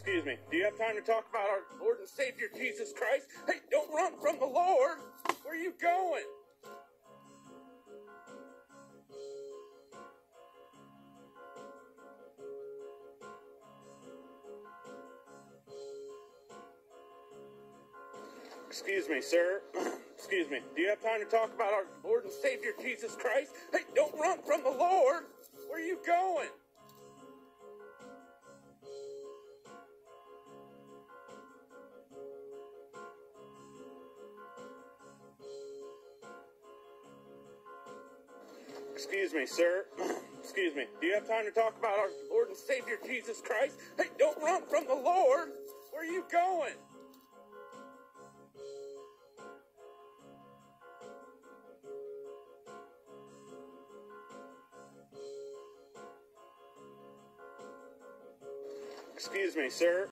Excuse me. Do you have time to talk about our Lord and Savior Jesus Christ? Hey, don't run from the Lord. Where are you going? Excuse me, sir. Excuse me. Do you have time to talk about our Lord and Savior Jesus Christ? Hey, don't run Excuse me, sir. Excuse me. Do you have time to talk about our Lord and Savior Jesus Christ? Hey, don't run from the Lord. Where are you going? Excuse me, sir.